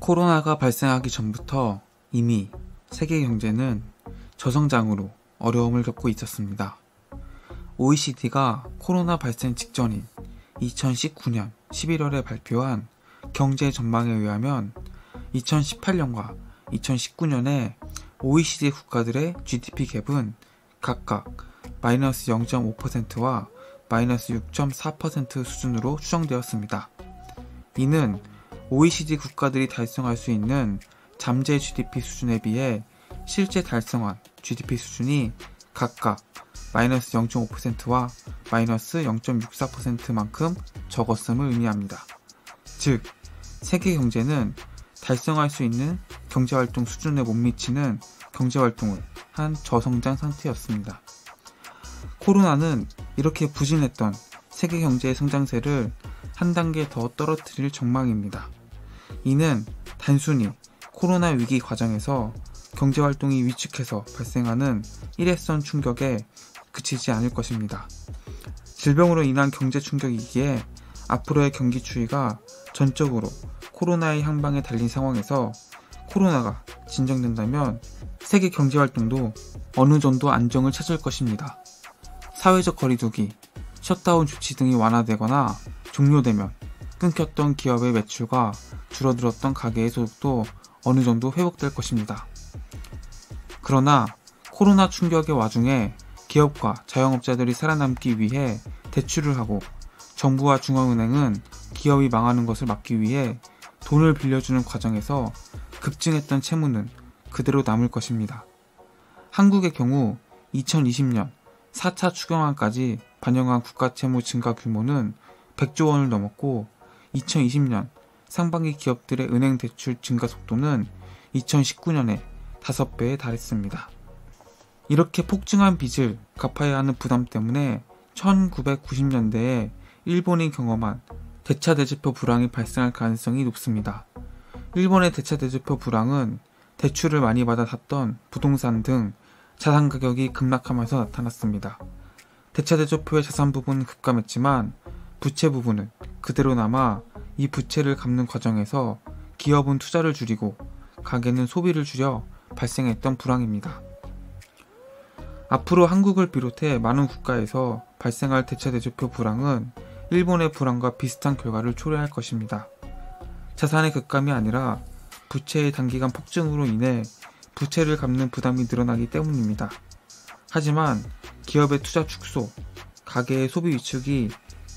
코로나가 발생하기 전부터 이미 세계 경제는 저성장으로 어려움을 겪고 있었습니다. OECD가 코로나 발생 직전인 2019년 11월에 발표한 경제 전망에 의하면 2018년과 2019년에 OECD 국가들의 GDP 갭은 각각 마이너스 0.5%와 마이너스 6.4% 수준으로 추정되었습니다. 이는 OECD 국가들이 달성할 수 있는 잠재 GDP 수준에 비해 실제 달성한 GDP 수준이 각각 마이너스 0.5%와 마이너스 0.64%만큼 적었음을 의미합니다. 즉, 세계 경제는 달성할 수 있는 경제활동 수준에 못 미치는 경제활동을 한 저성장 상태였습니다. 코로나는 이렇게 부진했던 세계 경제의 성장세를 한 단계 더 떨어뜨릴 전망입니다. 이는 단순히 코로나 위기 과정에서 경제활동이 위축해서 발생하는 일회성 충격에 그치지 않을 것입니다. 질병으로 인한 경제 충격이기에 앞으로의 경기 추이가 전적으로 코로나의 향방에 달린 상황에서 코로나가 진정된다면 세계 경제 활동도 어느 정도 안정을 찾을 것입니다. 사회적 거리두기, 셧다운 조치 등이 완화되거나 종료되면 끊겼던 기업의 매출과 줄어들었던 가게의 소득도 어느 정도 회복될 것입니다. 그러나 코로나 충격의 와중에 기업과 자영업자들이 살아남기 위해 대출을 하고 정부와 중앙은행은 기업이 망하는 것을 막기 위해 돈을 빌려주는 과정에서 급증했던 채무는 그대로 남을 것입니다. 한국의 경우 2020년 4차 추경안까지 반영한 국가 채무 증가 규모는 100조 원을 넘었고 2020년 상반기 기업들의 은행 대출 증가 속도는 2019년에 5배에 달했습니다. 이렇게 폭증한 빚을 갚아야 하는 부담 때문에 1990년대에 일본이 경험한 대차 대조표 불황이 발생할 가능성이 높습니다. 일본의 대차 대조표 불황은 대출을 많이 받아 샀던 부동산 등 자산 가격이 급락하면서 나타났습니다. 대차 대조표의 자산 부분은 급감했지만 부채 부분은 그대로 남아 이 부채를 갚는 과정에서 기업은 투자를 줄이고 가게는 소비를 줄여 발생했던 불황입니다. 앞으로 한국을 비롯해 많은 국가에서 발생할 대차 대조표 불황은 일본의 불황과 비슷한 결과를 초래할 것입니다. 자산의 급감이 아니라 부채의 단기간 폭증으로 인해 부채를 갚는 부담이 늘어나기 때문입니다. 하지만 기업의 투자 축소, 가계의 소비 위축이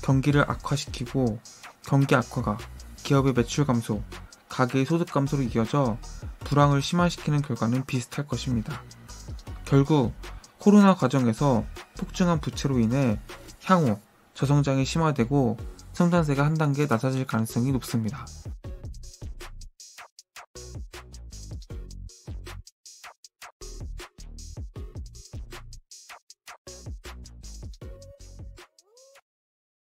경기를 악화시키고 경기 악화가 기업의 매출 감소, 가계의 소득 감소로 이어져 불황을 심화시키는 결과는 비슷할 것입니다. 결국 코로나 과정에서 폭증한 부채로 인해 향후 저성장이 심화되고 성장세가 한 단계 낮아질 가능성이 높습니다.